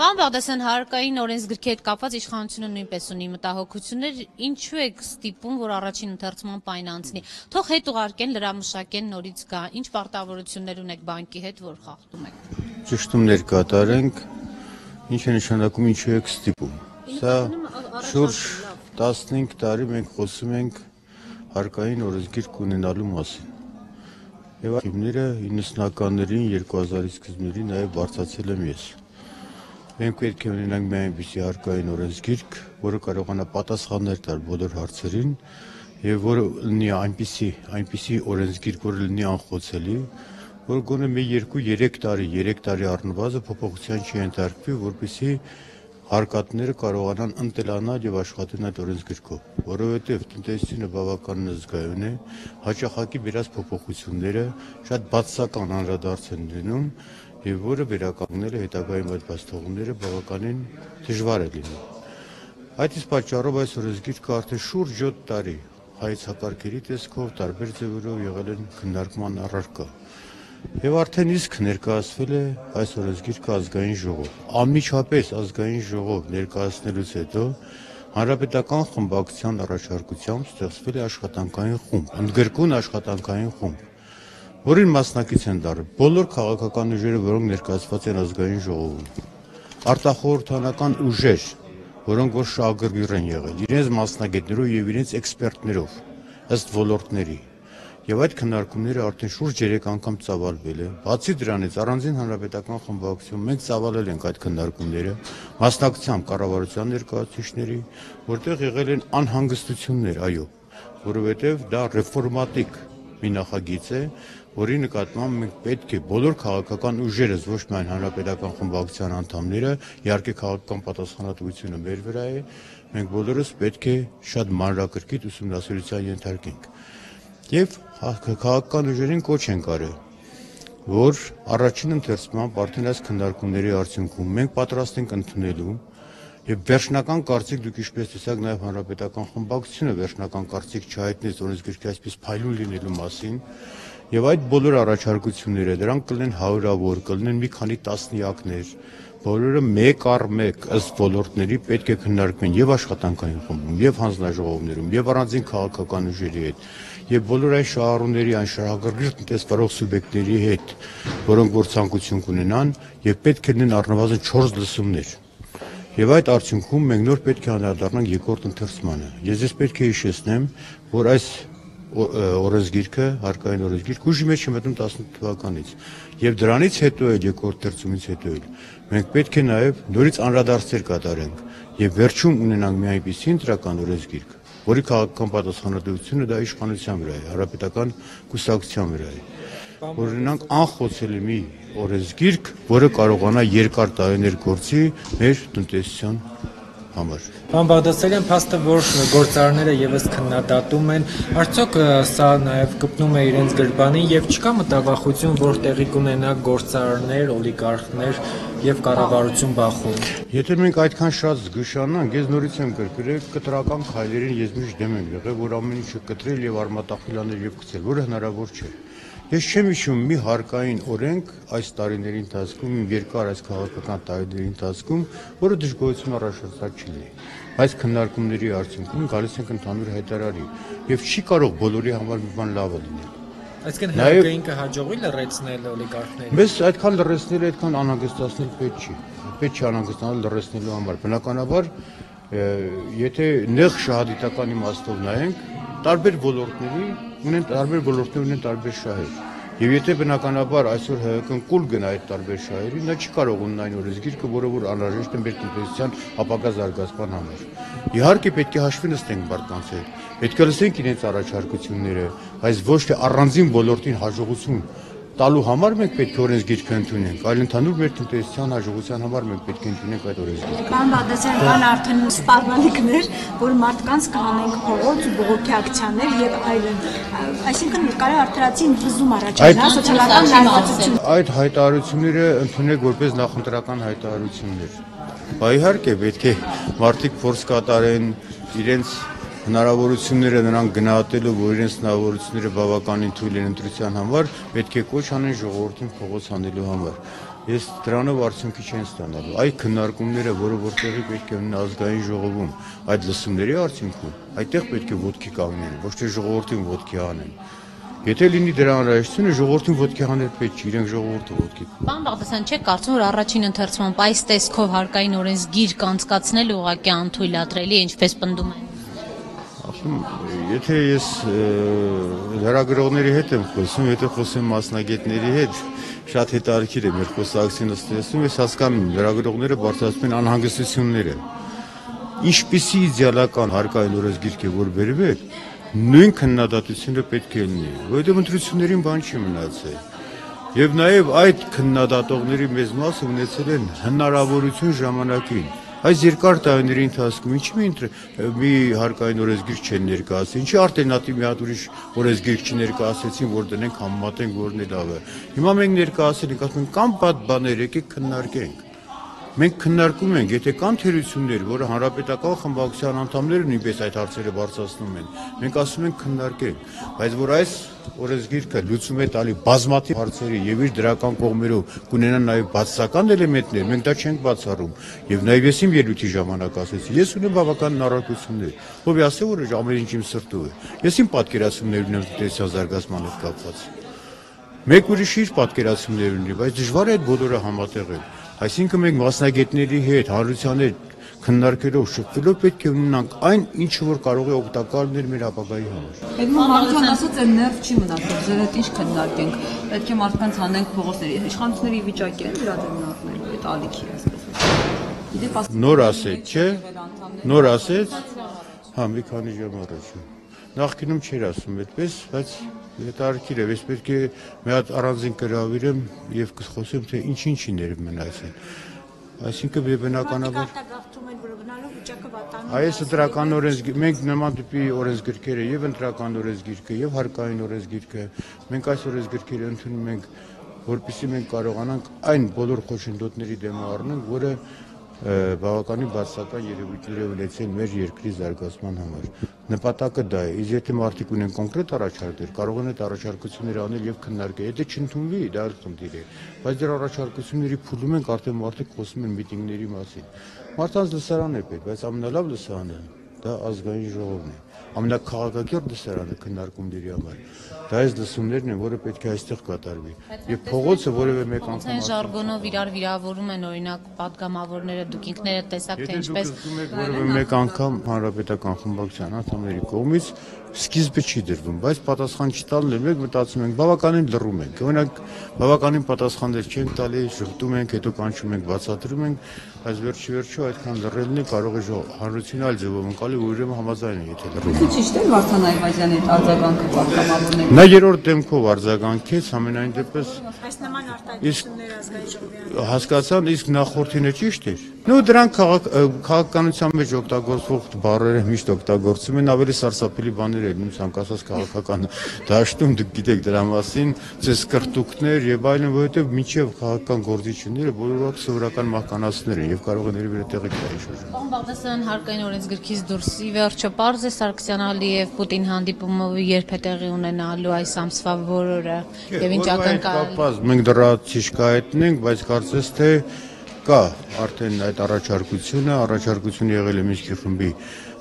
Պարոն Բաղդասյան, հարկային օրենսգրքի հետ կապված իշխանությունը նույնպես ունի մտահոգություններ, ինչու է ստիպում, որ առաջին ընթերցման պայն անցնի։ Թող հետ ուղարկեն, լրամշակեն, նորից գա։ Ինչ պարտավորություններ ունեք բանկի հետ, որ խախտում եք։ Ճշտումներ կատարենք, ինչ է նշանակում ինչու եք ստիպում։ Սա շուրջ 15 տարի մենք խոսում ենք հարկային օրենսգիրք ունենալու մասին։ Եվ հիմները 90-ականներին, 2000-ի սկզբներին նաև բարձացել եմ ես։ Մենք պետք է ունենանք մի այնպիսի հարկային օրենսգիրք, որը կարողանա պատասխաններ տալ բոլոր հարցերին եւ որը լինի այնպիսի այնպիսի օրենսգիրք, որը լինի անխոցելի, որ գոնե մի 2-3 տարի, 3 տարի առնվազն փոփոխության չընթարկվի, որպեսզի հարկատները կարողանան ընտելանալ եւ աշխատեն այդ օրենսգրքով, որովհետեւ տնտեսությունը բավականին զգայուն է, հաճախակի վերած փոփոխությունները շատ բացասական անդրադարձ են լինում եւ որը վերականգնելը հետագայում այդ բացթողումները բավականին դժվար է լինում։ Այդ իսկ պատճառով այս օրենսգիրքը արդեն շուրջ 7 տարի հայցակարգերի տեսքով տարբեր ձևերով եղել են քննարկման առարկա։ Եվ արդեն իսկ ներկայացվել է այս օրենսգիրքը ազգային ժողով։ Անմիջապես ազգային ժողով ներկայացնելուց հետո Հանրապետական խմբակցության առաջարկությամբ ստեղծվել է աշխատանքային խումբ, ընդգրկուն աշխատանքային խումբ որին մասնակից են դառել բոլոր քաղաքական ուժերը, որոնք ներկայացված են ազգային ժողովում։ Արտախորհրդանական ուժեր, որոնք որ շահագրգիռ են եղել, իրենց մասնագետներով եւ իրենց էքսպերտներով ըստ ոլորտների։ Եվ այդ քննարկումները արդեն շուրջ 3 անգամ ծավալվել է։ Բացի դրանից, առանձին հանրապետական խմբակցություն մենք ծավալել ենք այդ քննարկումները մասնակցությամբ կառավարության ներկայացուցիչների, որտեղ եղել են անհանգստություններ, այո, որովհետև դա ռեֆորմատիկ մի նախագիծ է, որի նկատմամբ մենք պետք է բոլոր քաղաքական ուժերս, ոչ միայն հանրապետական խմբակցության անդամները, իհարկե քաղաքական պատասխանատվությունը մեր վրա է, մենք բոլորս պետք է շատ մանրակրկիտ ուսումնասիրության ենթարկենք։ Եվ քաղաքական ուժերին կոչ են կարել որ առաջին ընթերցման արդեն այս քննարկումների արդյունքում մենք պատրաստ ենք ընդունելու Եվ վերջնական կարծիք դուք ինչպես տեսակ նաև հանրապետական խմբակցությունը վերջնական կարծիք չհայտնեց օրենսգրքի այսպես փայլուն լինելու մասին, Եվ այդ բոլոր առաջարկությունները դրանք կլինեն հարյուրավոր, կլինեն մի քանի տասնյակներ, բոլորը մեկ առ մեկ ըստ ոլորտների պետք է քննարկվեն եւ աշխատանքային խմբում, եւ հանձնաժողովներում, եւ առանձին քաղաքական ուժերի հետ, եւ բոլոր այն շահառուների, այն շահագրգիռ տնտեսվարող սուբյեկտների հետ, որոնք որ ցանկություն կունենան եւ պետք է լինեն առնվազն 4 լսումներ։ Եվ այդ արդյունքում մենք նոր պետք է անդրադառնանք երկրորդ ընթերցմանը։ Ես ես պետք է հիշեցնեմ, որ այս օրենսգիրքը, հարկային օրենսգիրք ուժի մեջ է մտնում 18 թվականից։ Եվ դրանից հետո էլ երկրորդ դերցումից հետո էլ մենք պետք է նաև նորից անդրադարձեր կատարենք եւ վերջում ունենանք մի այնպիսի ընտրական օրենսգիրք, որի քաղաքական պատասխանատվությունը դա իշխանության վրա է, հանրապետական կուսակցության վրա է որ ունենանք անխոցելի մի օրենսգիրք, որը կարողանա երկար տարիներ գործի մեր տնտեսության համար։ Պարոն Բաղդասարյան, փաստը որ գործարարները եւս քննադատում են, արդյոք սա նաեւ կպնում է իրենց գրբանին եւ չկա մտավախություն, որ տեղի կունենա գործարարներ, օլիգարխներ եւ կառավարություն բախում։ Եթե մենք այդքան շատ զգուշանանք, ես նորից եմ կրկրել կտրական քայլերին ես միշտ դեմ եմ եղել, որ ամեն ինչը կտրել եւ արմատախիլանել եւ գցել, որը հնարավոր չէ։ Ես չեմ հիշում մի հարկային օրենք այս տարիների ընթացքում, երկար այս քաղաքական տարիների ընթացքում, որը դժգոհություն առաջացած չի լինի։ Այս քննարկումների արդյունքում գալիս ենք ընդհանուր հայտարարի եւ չի կարող բոլորի համար մի բան լավը լինել։ Այսինքն հարկային կհաջողի լրացնել օլիգարխներին։ Մեզ այդքան լրացնել, այդքան անհանգստացնել պետք չի։ Պետք չի անհանգստանալ լրացնելու համար։ Բնականաբար եթե նեղ շահադիտական իմաստով նայենք, տարբեր ոլորտների ունեն տարբեր ոլորտներ ունեն տարբեր շահեր։ Եվ եթե բնականաբար այսօր ՀՀԿ-ն կուլ գնա այդ տարբեր շահերին, նա չի կարող ունենալ այն օրենսգիրքը, որը որ անհրաժեշտ է մեր տնտեսության ապագա զարգացման համար։ Իհարկե պետք է հաշվի նստենք մարդկանց հետ։ Պետք է լսենք իրենց առաջարկությունները, բայց ոչ թե առանձին ոլորտին հաջողություն տալու համար մենք պետք է օրենսգիրքը ընդունենք, այլ ընդհանուր մեր տնտեսության հաջողության համար մենք պետք է ընդունենք այդ օրենսգիրքը։ Պարոն Բադասյան, կան արդեն սպառնալիքներ, որ մարդկանց կհանենք փողոց ու բողոքի ակցիաներ եւ այլն։ Այսինքն կարո արդարացին վզում առաջանա սոցիալական լարվածություն։ Այդ հայտարարությունները ընդունեք որպես նախընտրական հայտարարություններ։ Բա իհարկե պետք է մարդիկ փորձ կատարեն իրենց հնարավորությունները նրանք գնահատելու, որ իրենց հնարավորությունները բավականին թույլ են ընտրության համար, պետք է կոչ անեն ժողովրդին փողոց հանելու համար։ ես դրանով արդյունքի չեն ստանալու։ Այդ քննարկումները, որը որտեղի պետք է ունեն ազգային ժողովում, այդ լսումների արդյունքում, այդտեղ պետք է ոդքի կանգնեն, ոչ թե ժողովրդին ոդքի անեն։ Եթե լինի դրա անհրաժեշտությունը, ժողովրդին ոդքի անել պետք չի, իրենք ժողովուրդը ոդքի։ Պարոն Բաղդասարյան, չեք կարծում, որ առաջին ընթերցումն այս տեսքով հարկային օրենսգիր կանցկացնել ուղղակի անթույլատրելի ինչպես պնդում են։ եթե ես լրագրողների հետ եմ խոսում, եթե խոսեմ մասնագետների հետ, շատ հետաքրքիր է մեր խոսակցին ըստեսում, ես հասկանում եմ լրագրողները բարձրացնում են անհանգստությունները։ Ինչպիսի իդեալական հարկային օրենսգիրք է որ բերվել, նույն քննադատությունը պետք է լինի, որովհետև ընտրություններին բան չի մնացել։ Եվ նաև այդ քննադատողների մեծ մասը ունեցել են հնարավորություն ժամանակին Այս երկար տարիների ընթացքում ինչի մի մի հարկային օրենսգիր չեն ներկայացրել, ինչի ալտերնատիվ մի հատ ուրիշ օրենսգիր չներկայացրեցին, որ դնենք համեմատենք որն է լավ է։ Հիմա մենք ներկայացել ենք, ասում ենք կամ բադ բաներ եկեք քննարկենք։ Մենք քննարկում ենք, եթե կան թերություններ, որը հանրապետական խմբակցության անդամները նույնպես այդ հարցերը բարձրացնում են, մենք ասում ենք քննարկենք, բայց որ այս օրենսգիրքը լուծում է տալի բազմաթիվ հարցերի եւ իր դրական կողմերով կունենա նաեւ բացասական էլեմենտներ, մենք դա չենք բացառում։ Եվ նաեւ ես իմ ելույթի ժամանակ ասեցի, ես ունեմ բավական նարակություններ։ Ով ասե որ ամեն ինչ իմ սրտով է։ Ես իմ պատկերացումներ ունեմ տնտեսության զարգացման հետ կապված։ Մեկ ուրիշ իր պատկերացումներ ունի, բայց դժվար է այդ բոլորը համատեղել։ Այսինքն մենք մասնագետների հետ, հետ քննարկելով շփվելով պետք է ունենանք այն, ինչը որ կարող է օգտակար լինել մեր ապագայի համար։ Հետո մարդկան ասած է ներվ չի մնացել, ձեր հետ ինչ քննարկենք։ Պետք է մարդկանց հանենք փողոցների։ Իշխանությունների վիճակի են վերադառնալու այդ ալիքի Գիտեք, նոր ասեց, չէ։ Նոր ասեց։ Հա, մի քանի ժամ առաջ։ Նախկինում չէր ասում այդպես, բայց հետարքիր է, ես պետք է մի հատ առանձին գրավիրեմ եւ կխոսեմ թե ինչ-ինչի ներև մնացել։ Այսինքն բնականաբար վիճակը վատանում։ Այս ընտրական օրենսգիր մենք նման տիպի օրենսգիրքերը եւ ընտրական օրենսգիրքը եւ հարկային օրենսգիրքը մենք այս օրենսգիրքերը ընդունում ենք որpիսի մենք կարողանանք այն բոլոր խոշնդոտների դեմ առնենք, որը բավականին բացական երևույթներ ունեցել մեր երկրի զարգացման համար։ Նպատակը դա է։ Իսկ եթե մարդիկ ունեն կոնկրետ առաջարկներ, կարող են այդ առաջարկությունները անել եւ քննարկել։ Եթե չընդունվի, դա էլ խնդիր է։ Բայց դեռ առաջարկությունների փուլում ենք արդեն մարդիկ խոսում են միտինգների մասին։ Մարդկանց լսարան է պետք, բայց ամենալավ լսարանը դա ազգային ժողովն է։ Ամենակարևոր դասարանը քննարկումների համար։ Դա այս լսումներն են, որը պետք է այստեղ կատարվի։ Եվ փողոցը որևէ մեկ անգամ այն ժարգոնով իրար վիրավորում են, օրինակ, падգամավորները դուք ինքներդ տեսակ թե ինչպես որևէ մեկ անգամ հանրապետական խմբակցության անդամների կողմից սկիզբը չի դրվում, բայց պատասխան չտալն էլ մենք մտածում ենք բավականին լռում ենք։ Օրինակ բավականին պատասխաններ չենք տալի, շղթում ենք, հետո կանչում ենք, բացատրում ենք, բայց վերջի վերջո այդքան լռելն է կարող է հանրություն այլ ձևով ընկալի, որ ուրեմն համաձայն է եթե լռում։ Ճիշտ է Վարդան Այվազյանի այդ արձագանքը պատկամավորների։ Նա երրորդ դեմքով արձագանքեց ամենայն դեպս Այս նման ժողովի հասկացան, իսկ նախորդինը ճիշտ էր։ Նու դրանք քաղաք քաղաքականության մեջ օգտագործվող բառերը միշտ օգտագործում են ավելի սարսափելի բաներ են ում ցանկացած քաղաքական դաշտում դուք գիտեք դրա մասին, ցես կրտուկներ եւ այլն, որովհետեւ միջև քաղաքական գործիչները բոլորովին սովորական մահկանացներ են եւ կարող են երբեք տեղի կայ շուտ։ Պարոն Բաղդասարյան հարկային օրենսգրքից դուրս ի վերջո Պարզ է Սարգսյան Ալիև Պուտին հանդիպումը երբ է տեղի ունենալու այս ամսվա որորը եւ ինչ ակնկալ։ Մենք դրա ցիշկայտնենք, բայց կարծես թե կա արդեն այդ առաջարկությունը, առաջարկությունը եղել է Մինսկի խմբի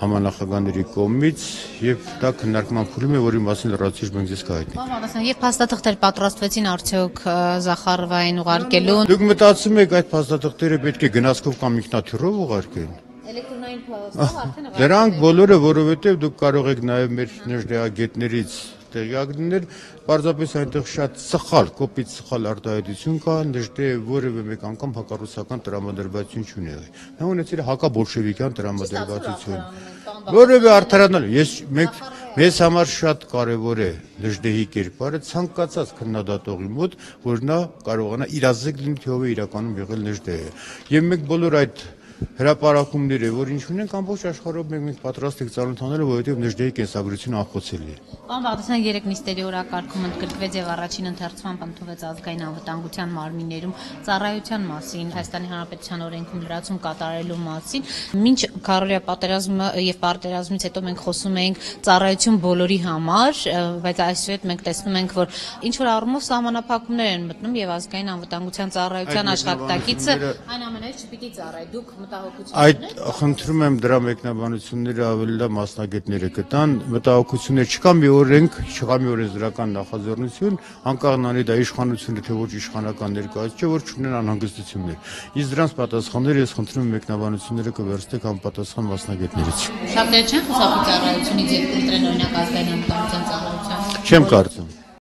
համանախագահների կողմից եւ դա քննարկման փուլում է, որի մասին լրացիչ մենք ձեզ կհայտնենք։ Բաղդասարյան, եւ փաստաթղթեր պատրաստվեցին արդյոք Զախարովային ուղարկելու։ Դուք մտածում եք այդ փաստաթղթերը պետք է գնացքով կամ ինքնաթիռով ուղարկեն։ Էլեկտրոնային փաստով արդեն Դրանք բոլորը, որովհետեւ դուք կարող եք նաեւ մեր ներդրագետներից տեղյակ լինել, պարզապես այնտեղ շատ սխալ, կոպիտ սխալ արտահայտություն կա, դժտե որևէ մեկ անգամ հակառուսական տրամադրվածություն չունի Նա ունեցել հակաբոլշևիկյան տրամադրվածություն։ Որևէ արդարանալ, ես մեկ մեզ համար շատ կարևոր է դժդեհի կերպարը ցանկացած քննադատողի մոտ, որ նա կարողանա իրազեկ լինի թե ով է իրականում եղել դժդեհը։ Եվ մենք բոլոր այդ հրապարակումներ է, որ ինչ ունենք ամբողջ աշխարհով մենք մենք պատրաստ ենք ծանոթանալու, որովհետև նժդեի կենսագրությունը ախոցելի է։ Պարոն Բաղդասարյան, երեք նիստերի օրակարգում ընդգրկվեց եւ առաջին ընթերցման ընդունվեց ազգային անվտանգության մարմիններում ծառայության մասին, Հայաստանի Հանրապետության օրենքում լրացում կատարելու մասին։ Մինչ Քարորիա պատերազմը եւ պատերազմից հետո մենք խոսում էինք ծառայություն բոլորի համար, բայց այսուհետ մենք տեսնում ենք, որ ինչ որ առումով սահմանափակումներ են մտնում եւ ազգային անվտանգության ծառայության աշխատակիցը այն ամենից չպիտի ծառայ։ Դուք մտահոգություն Այդ խնդրում եմ դրա մեկնաբանությունները ավելի լավ մասնագետները կտան, մտահոգություններ չկա մի օրենք, չկա մի օրենսդրական նախաձեռնություն, անկախ նանի դա իշխանությունը թե ոչ իշխանական ներկայացուցիչ չէ, որ չունեն անհանգստություններ։ Իսկ դրանց պատասխանները ես խնդրում եմ մեկնաբանությունները կվերցնեք անպատասխան մասնագետներից։ Շատերը չեն խուսափի ծառայությունից եւ կընտրեն օրինակ ազգային անվտանգության ծառայության։ Չեմ կարծում։